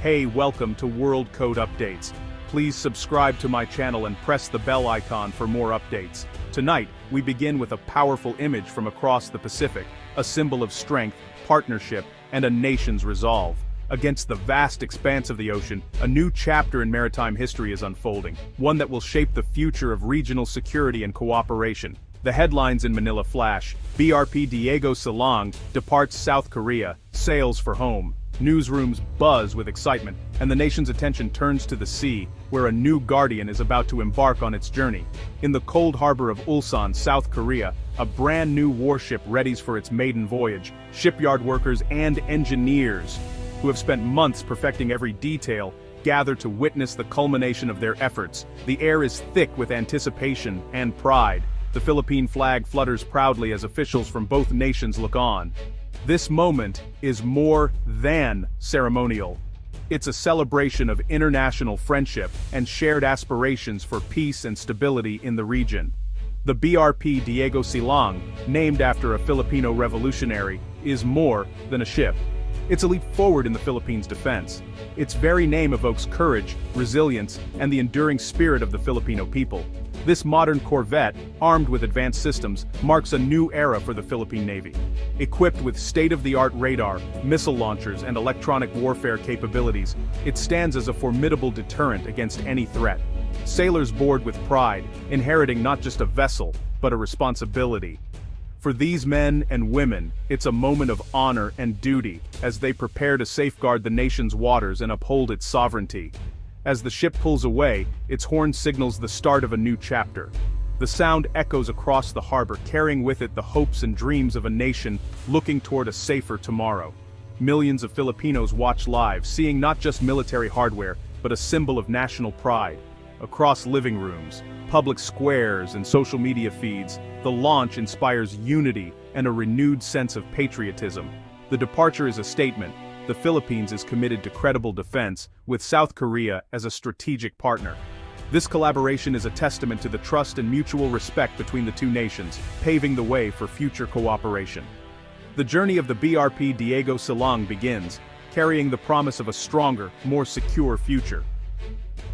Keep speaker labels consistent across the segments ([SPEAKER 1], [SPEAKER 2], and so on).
[SPEAKER 1] Hey, welcome to World Code Updates. Please subscribe to my channel and press the bell icon for more updates. Tonight, we begin with a powerful image from across the Pacific, a symbol of strength, partnership, and a nation's resolve. Against the vast expanse of the ocean, a new chapter in maritime history is unfolding, one that will shape the future of regional security and cooperation. The headlines in Manila flash, BRP Diego Silang departs South Korea, sails for home. Newsrooms buzz with excitement, and the nation's attention turns to the sea, where a new Guardian is about to embark on its journey. In the cold harbor of Ulsan, South Korea, a brand new warship readies for its maiden voyage. Shipyard workers and engineers, who have spent months perfecting every detail, gather to witness the culmination of their efforts. The air is thick with anticipation and pride. The Philippine flag flutters proudly as officials from both nations look on. This moment is more than ceremonial. It's a celebration of international friendship and shared aspirations for peace and stability in the region. The BRP Diego Silang, named after a Filipino revolutionary, is more than a ship. It's a leap forward in the Philippines' defense. Its very name evokes courage, resilience, and the enduring spirit of the Filipino people. This modern corvette, armed with advanced systems, marks a new era for the Philippine Navy. Equipped with state-of-the-art radar, missile launchers, and electronic warfare capabilities, it stands as a formidable deterrent against any threat. Sailors board with pride, inheriting not just a vessel, but a responsibility. For these men and women, it's a moment of honor and duty as they prepare to safeguard the nation's waters and uphold its sovereignty. As the ship pulls away, its horn signals the start of a new chapter. The sound echoes across the harbor carrying with it the hopes and dreams of a nation looking toward a safer tomorrow. Millions of Filipinos watch live, seeing not just military hardware, but a symbol of national pride. Across living rooms, public squares and social media feeds, the launch inspires unity and a renewed sense of patriotism. The departure is a statement, the Philippines is committed to credible defense, with South Korea as a strategic partner. This collaboration is a testament to the trust and mutual respect between the two nations, paving the way for future cooperation. The journey of the BRP Diego Silang begins, carrying the promise of a stronger, more secure future.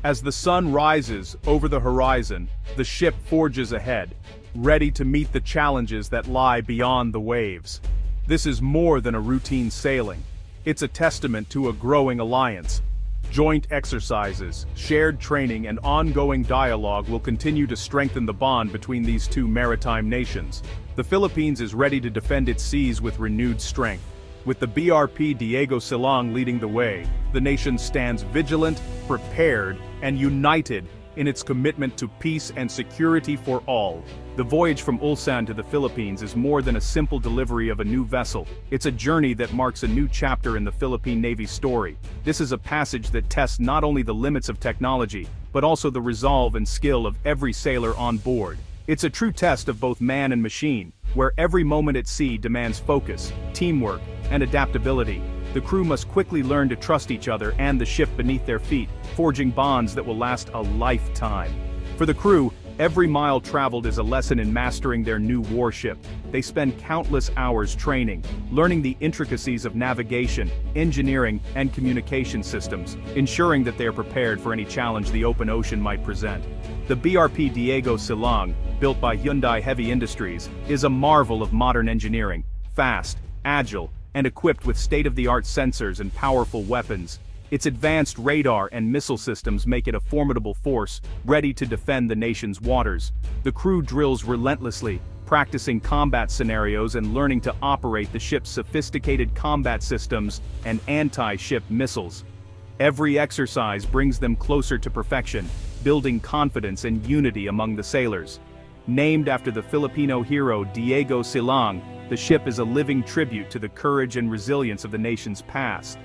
[SPEAKER 1] As the sun rises over the horizon, the ship forges ahead, ready to meet the challenges that lie beyond the waves. This is more than a routine sailing. It's a testament to a growing alliance. Joint exercises, shared training and ongoing dialogue will continue to strengthen the bond between these two maritime nations. The Philippines is ready to defend its seas with renewed strength. With the BRP Diego Silang leading the way, the nation stands vigilant, prepared, and united in its commitment to peace and security for all. The voyage from Ulsan to the Philippines is more than a simple delivery of a new vessel. It's a journey that marks a new chapter in the Philippine Navy's story. This is a passage that tests not only the limits of technology, but also the resolve and skill of every sailor on board. It's a true test of both man and machine, where every moment at sea demands focus, teamwork, and adaptability. The crew must quickly learn to trust each other and the ship beneath their feet, forging bonds that will last a lifetime. For the crew, every mile traveled is a lesson in mastering their new warship. They spend countless hours training, learning the intricacies of navigation, engineering, and communication systems, ensuring that they are prepared for any challenge the open ocean might present. The BRP Diego Silang, built by Hyundai Heavy Industries, is a marvel of modern engineering, fast, agile, and equipped with state-of-the-art sensors and powerful weapons. Its advanced radar and missile systems make it a formidable force, ready to defend the nation's waters. The crew drills relentlessly, practicing combat scenarios and learning to operate the ship's sophisticated combat systems and anti-ship missiles. Every exercise brings them closer to perfection, building confidence and unity among the sailors. Named after the Filipino hero Diego Silang, the ship is a living tribute to the courage and resilience of the nation's past.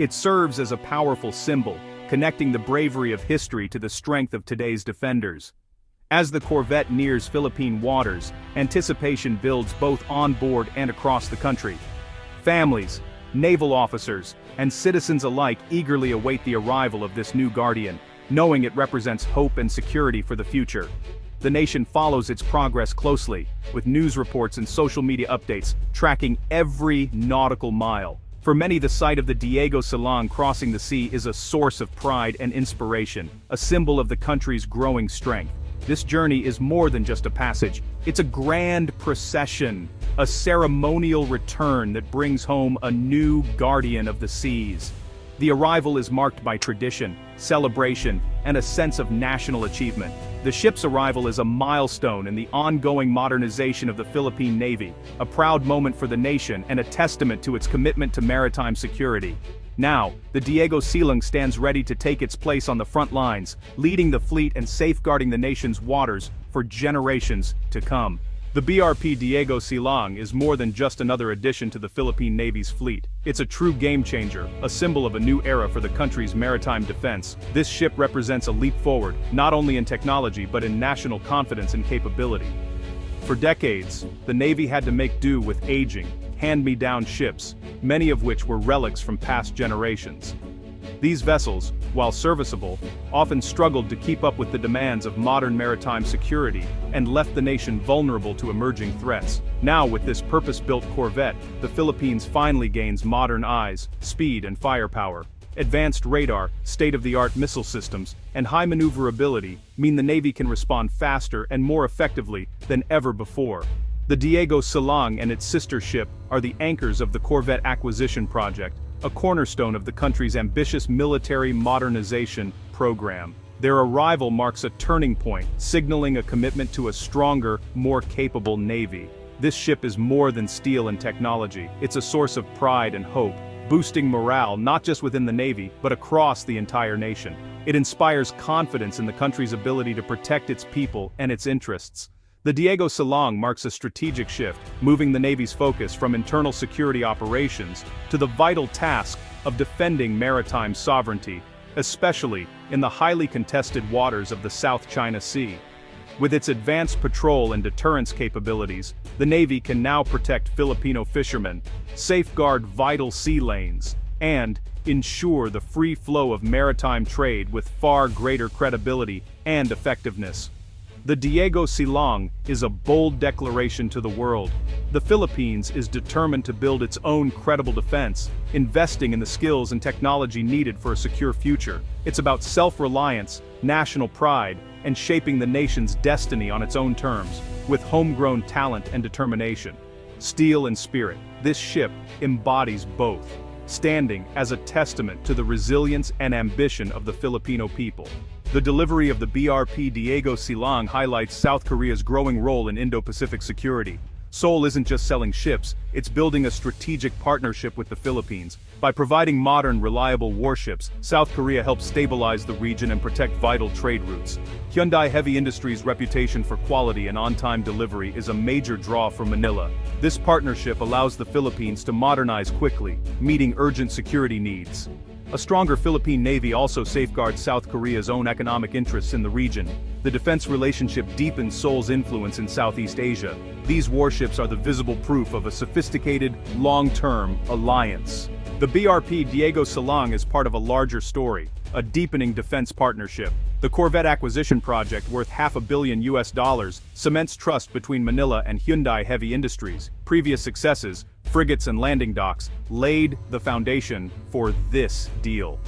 [SPEAKER 1] It serves as a powerful symbol, connecting the bravery of history to the strength of today's defenders. As the corvette nears Philippine waters, anticipation builds both on board and across the country. Families, naval officers, and citizens alike eagerly await the arrival of this new guardian, knowing it represents hope and security for the future. The nation follows its progress closely, with news reports and social media updates tracking every nautical mile. For many the sight of the Diego Silang crossing the sea is a source of pride and inspiration, a symbol of the country's growing strength. This journey is more than just a passage, it's a grand procession, a ceremonial return that brings home a new guardian of the seas. The arrival is marked by tradition, celebration, and a sense of national achievement. The ship's arrival is a milestone in the ongoing modernization of the Philippine Navy, a proud moment for the nation and a testament to its commitment to maritime security. Now, the Diego Silang stands ready to take its place on the front lines, leading the fleet and safeguarding the nation's waters for generations to come. The BRP Diego Silang is more than just another addition to the Philippine Navy's fleet. It's a true game changer, a symbol of a new era for the country's maritime defense. This ship represents a leap forward, not only in technology but in national confidence and capability. For decades, the Navy had to make do with aging, hand-me-down ships, many of which were relics from past generations. These vessels, while serviceable, often struggled to keep up with the demands of modern maritime security and left the nation vulnerable to emerging threats. Now with this purpose-built corvette, the Philippines finally gains modern eyes, speed and firepower. Advanced radar, state-of-the-art missile systems, and high maneuverability mean the Navy can respond faster and more effectively than ever before. The Diego Silang and its sister ship are the anchors of the Corvette Acquisition Project, a cornerstone of the country's ambitious military modernization program. Their arrival marks a turning point, signaling a commitment to a stronger, more capable Navy. This ship is more than steel and technology, it's a source of pride and hope, boosting morale not just within the Navy, but across the entire nation. It inspires confidence in the country's ability to protect its people and its interests. The Diego Silang marks a strategic shift, moving the Navy's focus from internal security operations to the vital task of defending maritime sovereignty, especially in the highly contested waters of the South China Sea. With its advanced patrol and deterrence capabilities, the Navy can now protect Filipino fishermen, safeguard vital sea lanes, and ensure the free flow of maritime trade with far greater credibility and effectiveness. The Diego Silang is a bold declaration to the world. The Philippines is determined to build its own credible defense, investing in the skills and technology needed for a secure future. It's about self-reliance, national pride, and shaping the nation's destiny on its own terms, with homegrown talent and determination. Steel and spirit, this ship embodies both, standing as a testament to the resilience and ambition of the Filipino people. The delivery of the BRP Diego Silang highlights South Korea's growing role in Indo-Pacific security. Seoul isn't just selling ships, it's building a strategic partnership with the Philippines. By providing modern, reliable warships, South Korea helps stabilize the region and protect vital trade routes. Hyundai Heavy Industries' reputation for quality and on-time delivery is a major draw for Manila. This partnership allows the Philippines to modernize quickly, meeting urgent security needs. A stronger Philippine Navy also safeguards South Korea's own economic interests in the region. The defense relationship deepens Seoul's influence in Southeast Asia. These warships are the visible proof of a sophisticated, long-term alliance. The BRP Diego Silang is part of a larger story, a deepening defense partnership. The Corvette acquisition project, worth half a billion US dollars, cements trust between Manila and Hyundai Heavy Industries. Previous successes, frigates and landing docks, laid the foundation for this deal.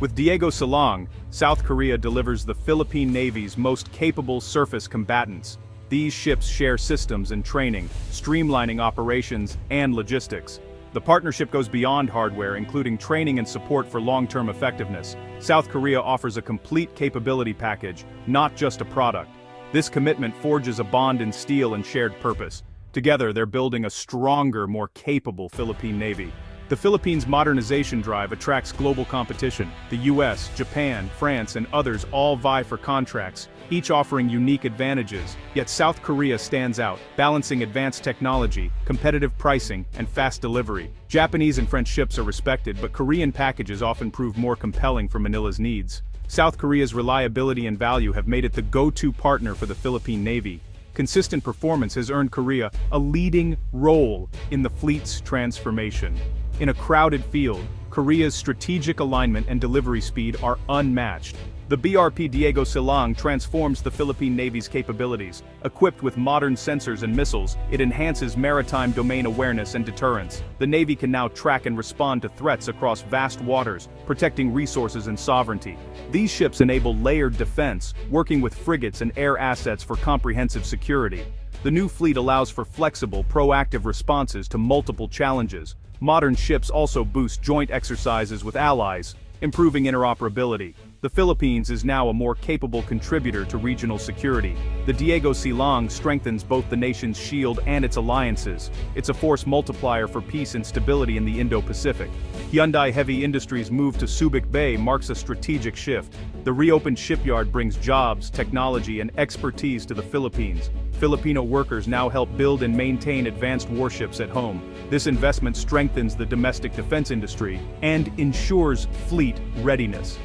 [SPEAKER 1] With Diego Silang, South Korea delivers the Philippine Navy's most capable surface combatants. These ships share systems and training, streamlining operations and logistics. The partnership goes beyond hardware, including training and support for long-term effectiveness. South Korea offers a complete capability package, not just a product. This commitment forges a bond in steel and shared purpose. Together, they're building a stronger, more capable Philippine Navy. The Philippines' modernization drive attracts global competition. The US, Japan, France, and others all vie for contracts, each offering unique advantages. Yet South Korea stands out, balancing advanced technology, competitive pricing, and fast delivery. Japanese and French ships are respected, but Korean packages often prove more compelling for Manila's needs. South Korea's reliability and value have made it the go-to partner for the Philippine Navy, consistent performance has earned Korea a leading role in the fleet's transformation. In a crowded field, Korea's strategic alignment and delivery speed are unmatched. The BRP Diego Silang transforms the Philippine Navy's capabilities. Equipped with modern sensors and missiles, it enhances maritime domain awareness and deterrence. The Navy can now track and respond to threats across vast waters, protecting resources and sovereignty. These ships enable layered defense, working with frigates and air assets for comprehensive security. The new fleet allows for flexible, proactive responses to multiple challenges. Modern ships also boost joint exercises with allies, improving interoperability. The Philippines is now a more capable contributor to regional security. The Diego Silang strengthens both the nation's shield and its alliances. It's a force multiplier for peace and stability in the Indo-Pacific. Hyundai Heavy Industries' move to Subic Bay marks a strategic shift. The reopened shipyard brings jobs, technology, and expertise to the Philippines. Filipino workers now help build and maintain advanced warships at home. This investment strengthens the domestic defense industry and ensures fleet readiness.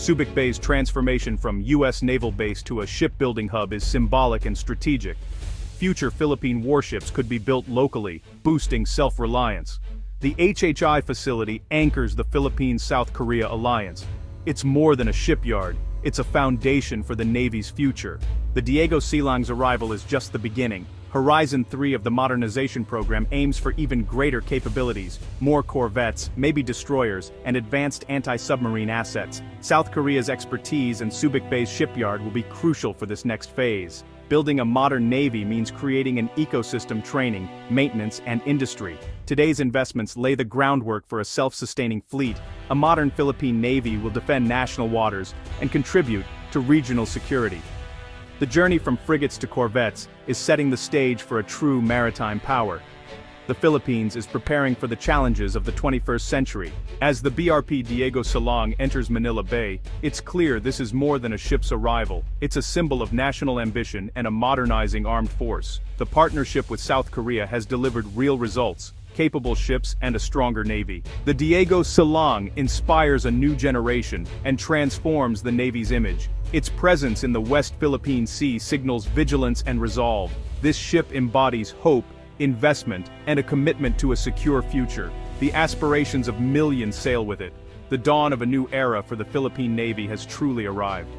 [SPEAKER 1] Subic Bay's transformation from U.S. naval base to a shipbuilding hub is symbolic and strategic. Future Philippine warships could be built locally, boosting self-reliance. The HHI facility anchors the Philippines-South Korea alliance. It's more than a shipyard, it's a foundation for the Navy's future. The Diego Silang's arrival is just the beginning. Horizon 3 of the modernization program aims for even greater capabilities, more corvettes, maybe destroyers, and advanced anti-submarine assets. South Korea's expertise and Subic Bay's shipyard will be crucial for this next phase. Building a modern navy means creating an ecosystem training, maintenance, and industry. Today's investments lay the groundwork for a self-sustaining fleet. A modern Philippine navy will defend national waters and contribute to regional security. The journey from frigates to corvettes is setting the stage for a true maritime power. The Philippines is preparing for the challenges of the 21st century. As the BRP Diego Silang enters Manila Bay, it's clear this is more than a ship's arrival. It's a symbol of national ambition and a modernizing armed force. The partnership with South Korea has delivered real results, capable ships and a stronger navy. The Diego Silang inspires a new generation and transforms the Navy's image. Its presence in the West Philippine Sea signals vigilance and resolve. This ship embodies hope, investment, and a commitment to a secure future. The aspirations of millions sail with it. The dawn of a new era for the Philippine Navy has truly arrived.